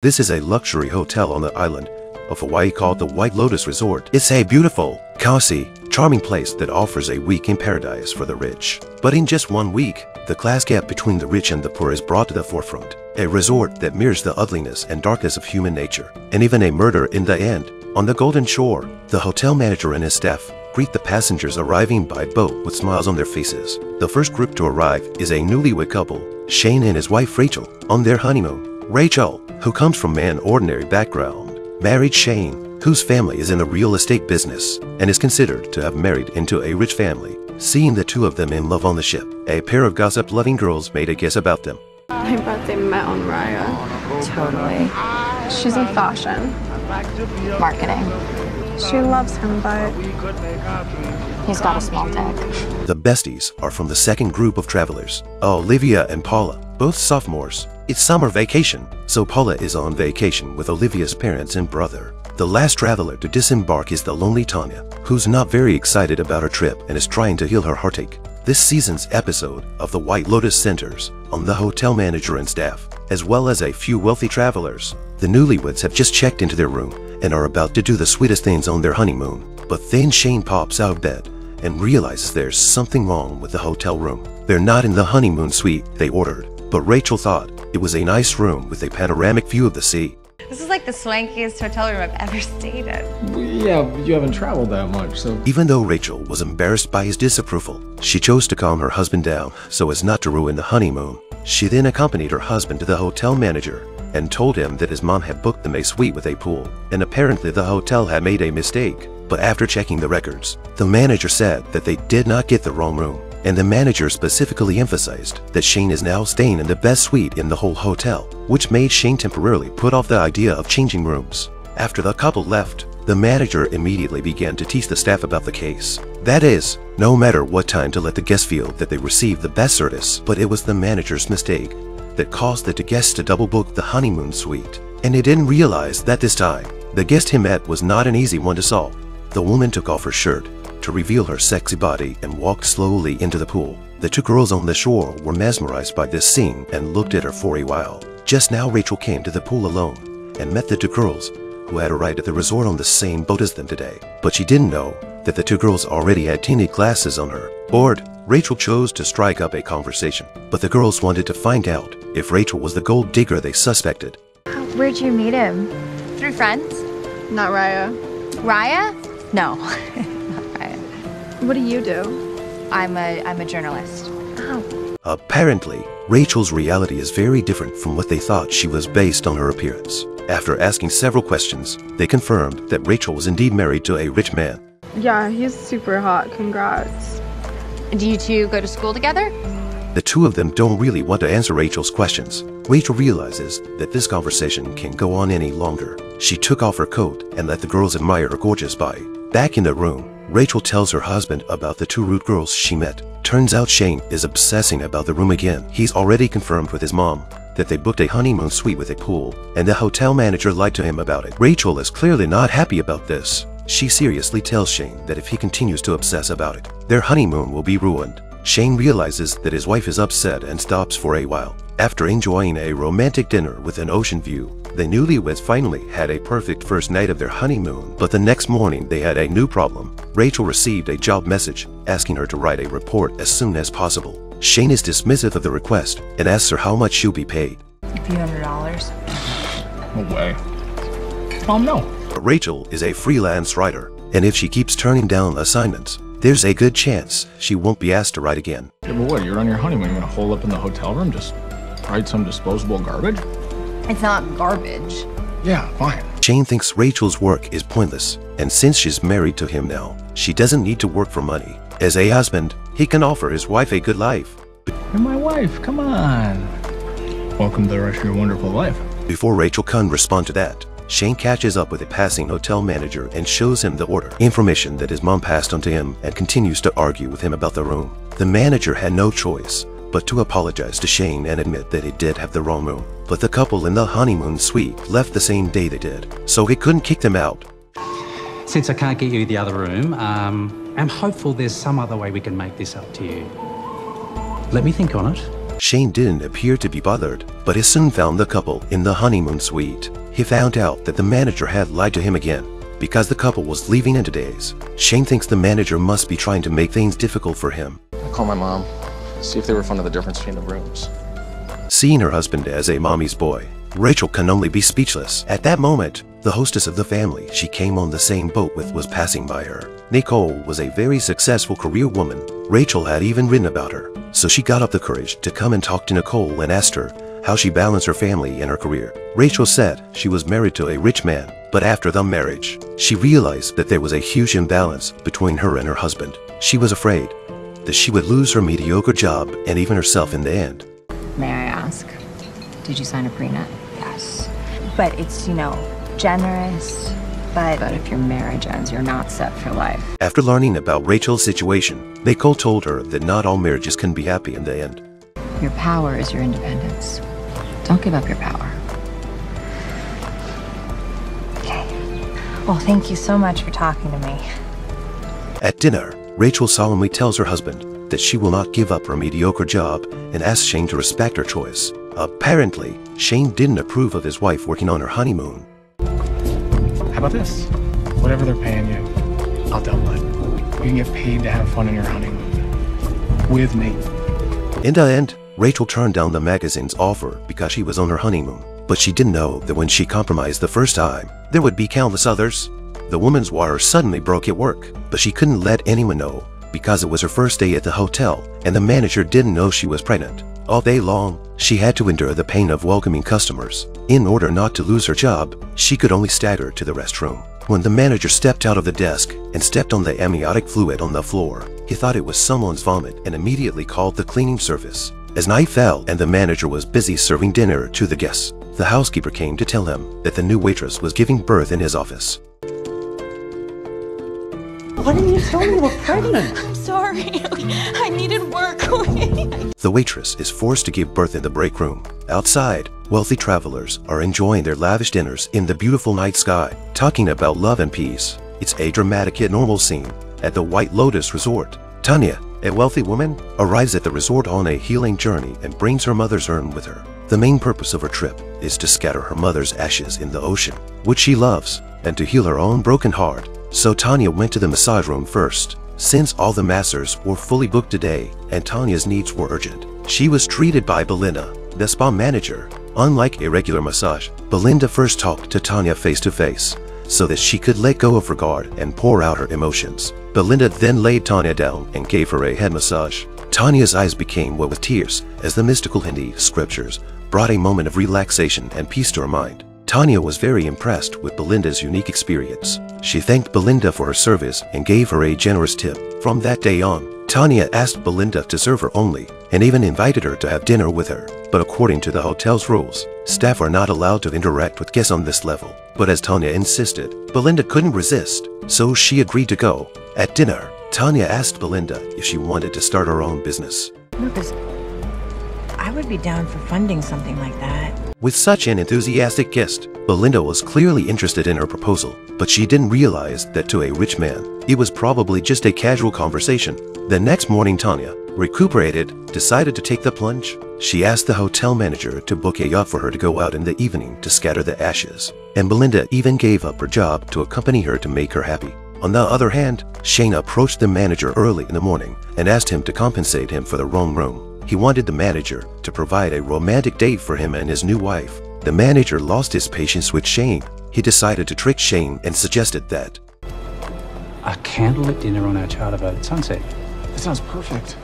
This is a luxury hotel on the island of Hawaii called the White Lotus Resort. It's a beautiful, cozy, charming place that offers a week in paradise for the rich. But in just one week, the class gap between the rich and the poor is brought to the forefront. A resort that mirrors the ugliness and darkness of human nature, and even a murder in the end. On the Golden Shore, the hotel manager and his staff greet the passengers arriving by boat with smiles on their faces. The first group to arrive is a newlywed couple, Shane and his wife Rachel, on their honeymoon. Rachel, who comes from an ordinary background, married Shane, whose family is in the real estate business and is considered to have married into a rich family. Seeing the two of them in love on the ship, a pair of gossip-loving girls made a guess about them. I bet they met on Raya. Totally. She's in fashion. Marketing. She loves him, but He's got a small dick. The besties are from the second group of travelers, Olivia and Paula, both sophomores. It's summer vacation, so Paula is on vacation with Olivia's parents and brother. The last traveler to disembark is the lonely Tanya, who's not very excited about her trip and is trying to heal her heartache. This season's episode of the White Lotus centers on the hotel manager and staff, as well as a few wealthy travelers. The newlyweds have just checked into their room and are about to do the sweetest things on their honeymoon. But then Shane pops out of bed and realizes there's something wrong with the hotel room. They're not in the honeymoon suite they ordered, but Rachel thought it was a nice room with a panoramic view of the sea. This is like the swankiest hotel room I've ever stayed in. Yeah, but you haven't traveled that much, so. Even though Rachel was embarrassed by his disapproval, she chose to calm her husband down so as not to ruin the honeymoon. She then accompanied her husband to the hotel manager and told him that his mom had booked them a suite with a pool, and apparently the hotel had made a mistake. But after checking the records, the manager said that they did not get the wrong room, and the manager specifically emphasized that Shane is now staying in the best suite in the whole hotel, which made Shane temporarily put off the idea of changing rooms. After the couple left, the manager immediately began to teach the staff about the case. That is, no matter what time to let the guests feel that they received the best service, but it was the manager's mistake that caused the guests to double book the honeymoon suite. And they didn't realize that this time, the guest he met was not an easy one to solve. The woman took off her shirt to reveal her sexy body and walked slowly into the pool. The two girls on the shore were mesmerized by this scene and looked at her for a while. Just now Rachel came to the pool alone and met the two girls who had arrived at the resort on the same boat as them today. But she didn't know that the two girls already had tinted glasses on her. Bored, Rachel chose to strike up a conversation, but the girls wanted to find out if Rachel was the gold digger they suspected. Where'd you meet him? Through friends? not Raya. Raya? No, not Raya. What do you do? I'm a I'm a journalist. Oh. Apparently, Rachel's reality is very different from what they thought she was based on her appearance. After asking several questions, they confirmed that Rachel was indeed married to a rich man. Yeah, he's super hot. Congrats. Do you two go to school together? The two of them don't really want to answer Rachel's questions. Rachel realizes that this conversation can't go on any longer. She took off her coat and let the girls admire her gorgeous body. Back in the room, Rachel tells her husband about the two rude girls she met. Turns out Shane is obsessing about the room again. He's already confirmed with his mom that they booked a honeymoon suite with a pool, and the hotel manager lied to him about it. Rachel is clearly not happy about this. She seriously tells Shane that if he continues to obsess about it, their honeymoon will be ruined. Shane realizes that his wife is upset and stops for a while. After enjoying a romantic dinner with an ocean view, the newlyweds finally had a perfect first night of their honeymoon, but the next morning they had a new problem. Rachel received a job message asking her to write a report as soon as possible. Shane is dismissive of the request and asks her how much she'll be paid. A few hundred dollars. No way. Mom, no. But Rachel is a freelance writer, and if she keeps turning down assignments, there's a good chance she won't be asked to write again. Yeah, but what? You're on your honeymoon. You're gonna hole up in the hotel room, just write some disposable garbage? It's not garbage. Yeah, fine. Shane thinks Rachel's work is pointless, and since she's married to him now, she doesn't need to work for money. As a husband, he can offer his wife a good life. You're my wife. Come on. Welcome to the rest of your wonderful life. Before Rachel can respond to that, Shane catches up with a passing hotel manager and shows him the order, information that his mom passed on to him and continues to argue with him about the room. The manager had no choice but to apologize to Shane and admit that he did have the wrong room. But the couple in the honeymoon suite left the same day they did, so he couldn't kick them out. Since I can't get you the other room, um, I'm hopeful there's some other way we can make this up to you. Let me think on it. Shane didn't appear to be bothered, but he soon found the couple in the honeymoon suite. He found out that the manager had lied to him again because the couple was leaving in two days. Shane thinks the manager must be trying to make things difficult for him. I call my mom, see if they were fond of the difference between the rooms. Seeing her husband as a mommy's boy, Rachel can only be speechless. At that moment, the hostess of the family she came on the same boat with was passing by her. Nicole was a very successful career woman. Rachel had even written about her, so she got up the courage to come and talk to Nicole and asked her how she balanced her family and her career. Rachel said she was married to a rich man, but after the marriage, she realized that there was a huge imbalance between her and her husband. She was afraid that she would lose her mediocre job and even herself in the end. May I ask, did you sign a prenup? Yes. But it's, you know, generous, but But if your marriage ends, you're not set for life. After learning about Rachel's situation, Nicole told her that not all marriages can be happy in the end. Your power is your independence. Don't give up your power. okay. Well, thank you so much for talking to me. At dinner, Rachel solemnly tells her husband that she will not give up her mediocre job and asks Shane to respect her choice. Apparently, Shane didn't approve of his wife working on her honeymoon. How about this? Whatever they're paying you, I'll double it. You can get paid to have fun on your honeymoon. With me. In the end, Rachel turned down the magazine's offer because she was on her honeymoon. But she didn't know that when she compromised the first time, there would be countless others. The woman's water suddenly broke at work, but she couldn't let anyone know because it was her first day at the hotel and the manager didn't know she was pregnant. All day long, she had to endure the pain of welcoming customers. In order not to lose her job, she could only stagger to the restroom. When the manager stepped out of the desk and stepped on the amniotic fluid on the floor, he thought it was someone's vomit and immediately called the cleaning service. As night fell and the manager was busy serving dinner to the guests, the housekeeper came to tell him that the new waitress was giving birth in his office. Why didn't you tell me you were pregnant? I'm sorry. I needed work. The waitress is forced to give birth in the break room. Outside, wealthy travelers are enjoying their lavish dinners in the beautiful night sky, talking about love and peace. It's a dramatic yet normal scene at the White Lotus Resort. Tanya, a wealthy woman, arrives at the resort on a healing journey and brings her mother's urn with her. The main purpose of her trip is to scatter her mother's ashes in the ocean, which she loves, and to heal her own broken heart. So Tanya went to the massage room first. Since all the masseurs were fully booked today and Tanya's needs were urgent, she was treated by Belinda, the spa manager. Unlike a regular massage, Belinda first talked to Tanya face to face so that she could let go of her guard and pour out her emotions. Belinda then laid Tanya down and gave her a head massage. Tanya's eyes became wet with tears as the mystical Hindi scriptures brought a moment of relaxation and peace to her mind. Tanya was very impressed with Belinda's unique experience. She thanked Belinda for her service and gave her a generous tip. From that day on, Tanya asked Belinda to serve her only and even invited her to have dinner with her. But according to the hotel's rules, staff are not allowed to interact with guests on this level. But as Tanya insisted, Belinda couldn't resist, so she agreed to go. At dinner, Tanya asked Belinda if she wanted to start her own business. Lucas, I would be down for funding something like that. With such an enthusiastic guest, Belinda was clearly interested in her proposal, but she didn't realize that to a rich man, it was probably just a casual conversation. The next morning, Tanya, recuperated, decided to take the plunge. She asked the hotel manager to book a yacht for her to go out in the evening to scatter the ashes, and Belinda even gave up her job to accompany her to make her happy. On the other hand, Shane approached the manager early in the morning and asked him to compensate him for the wrong room. He wanted the manager to provide a romantic date for him and his new wife. The manager lost his patience with Shane. He decided to trick Shane and suggested that A candlelit dinner on our charter boat at sunset. That sounds perfect.